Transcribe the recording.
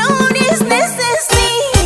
This is necessary